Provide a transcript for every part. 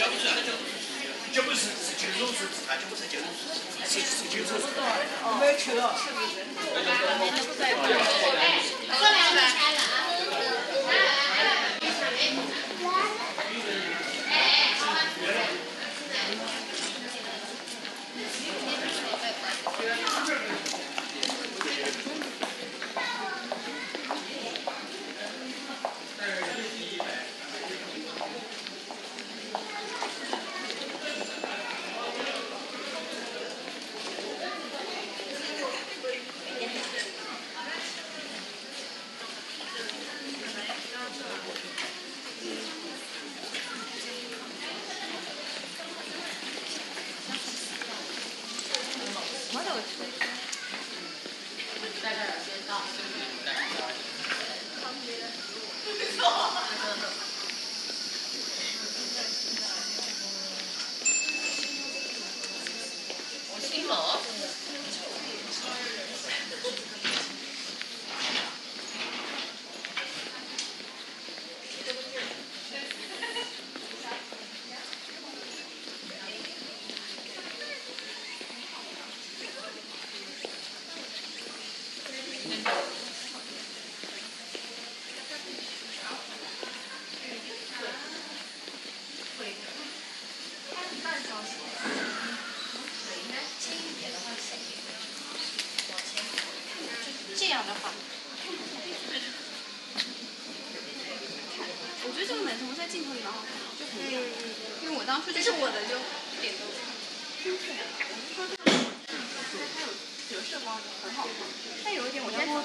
Jump, jump, 九种数字，啊，就不是九种数字，是是九种数字。没有去在。这儿先到样的话，我觉得这个美瞳在镜头里蛮好看的，就很亮。因为我当初就是我的就一点都。它有折射光，很好看。但有一点我在想，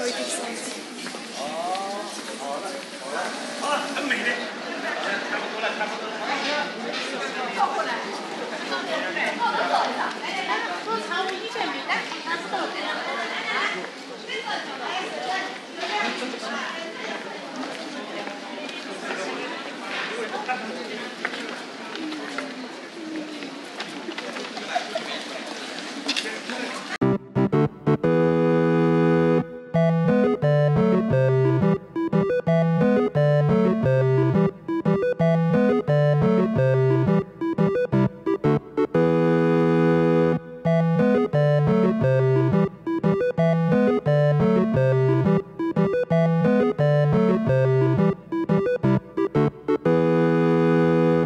哦，好了好了好了，很美的，差不多了。